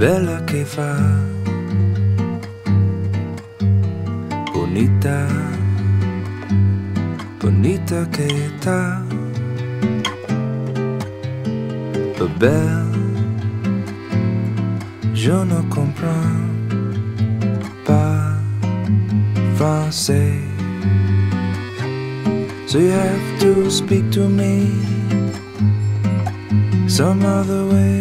bella che fa, bonita, bonita che ta, belle, je ne comprends pas français. So you have to speak to me some other way.